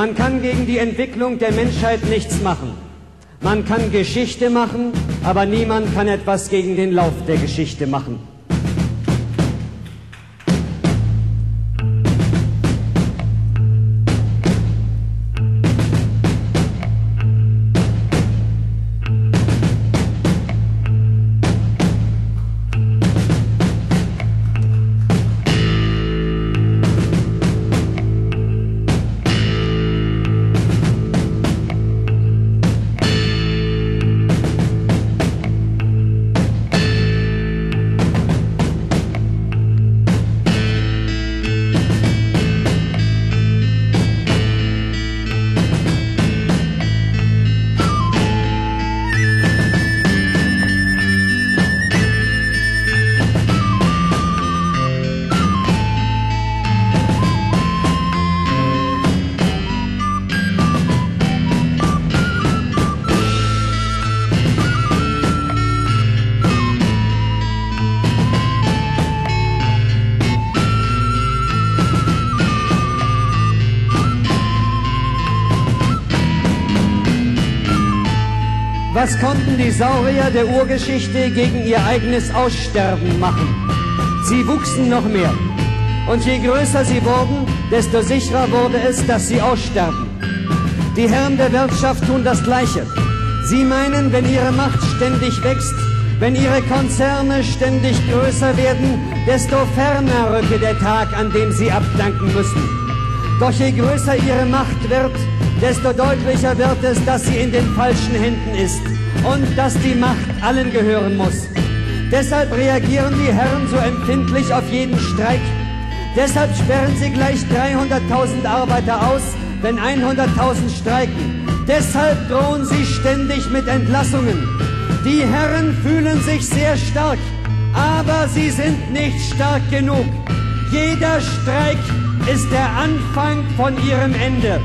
Man kann gegen die Entwicklung der Menschheit nichts machen. Man kann Geschichte machen, aber niemand kann etwas gegen den Lauf der Geschichte machen. Was konnten die Saurier der Urgeschichte gegen ihr eigenes Aussterben machen? Sie wuchsen noch mehr. Und je größer sie wurden, desto sicherer wurde es, dass sie aussterben. Die Herren der Wirtschaft tun das Gleiche. Sie meinen, wenn ihre Macht ständig wächst, wenn ihre Konzerne ständig größer werden, desto ferner rücke der Tag, an dem sie abdanken müssen. Doch je größer ihre Macht wird, desto deutlicher wird es, dass sie in den falschen Händen ist und dass die Macht allen gehören muss. Deshalb reagieren die Herren so empfindlich auf jeden Streik. Deshalb sperren sie gleich 300.000 Arbeiter aus, wenn 100.000 streiken. Deshalb drohen sie ständig mit Entlassungen. Die Herren fühlen sich sehr stark, aber sie sind nicht stark genug. Jeder Streik ist der Anfang von ihrem Ende.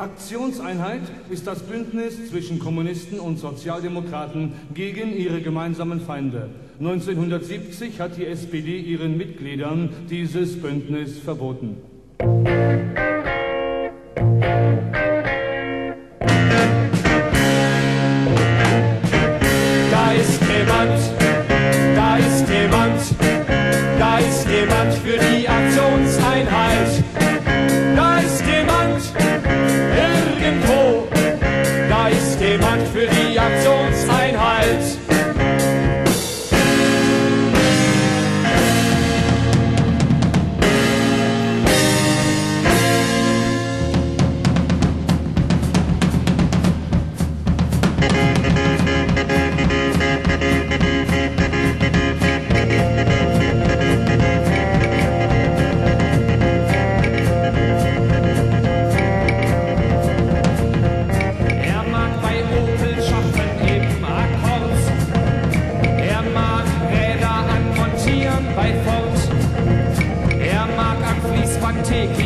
Aktionseinheit ist das Bündnis zwischen Kommunisten und Sozialdemokraten gegen ihre gemeinsamen Feinde. 1970 hat die SPD ihren Mitgliedern dieses Bündnis verboten. Da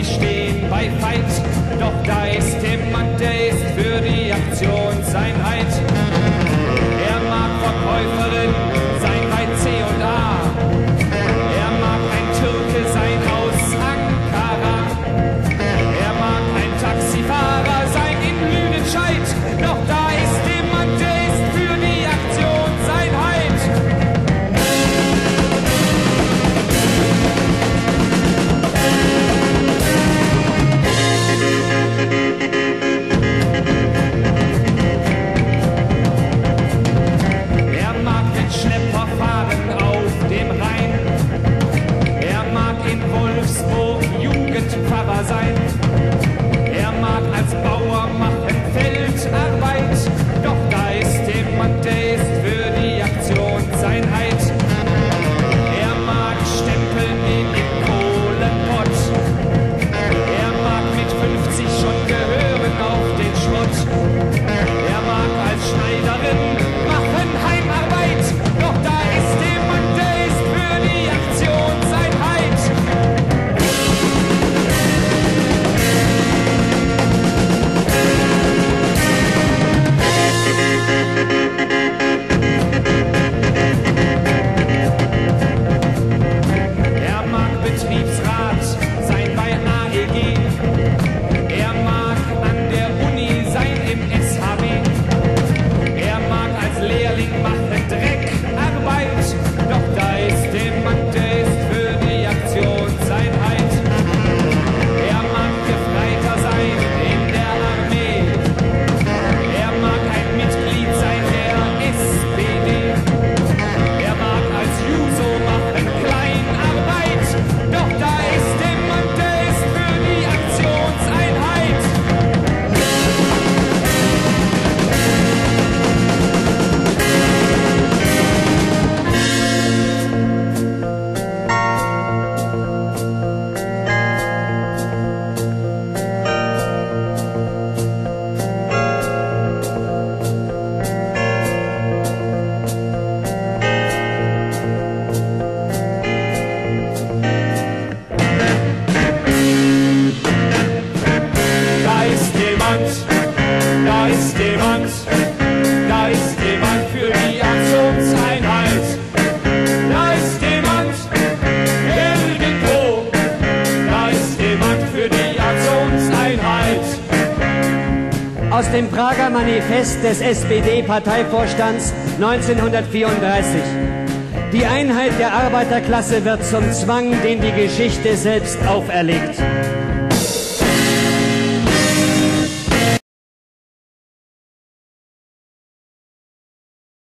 ich stehen bei Fight, doch da ist jemand, der ist dem Prager Manifest des SPD-Parteivorstands 1934. Die Einheit der Arbeiterklasse wird zum Zwang, den die Geschichte selbst auferlegt.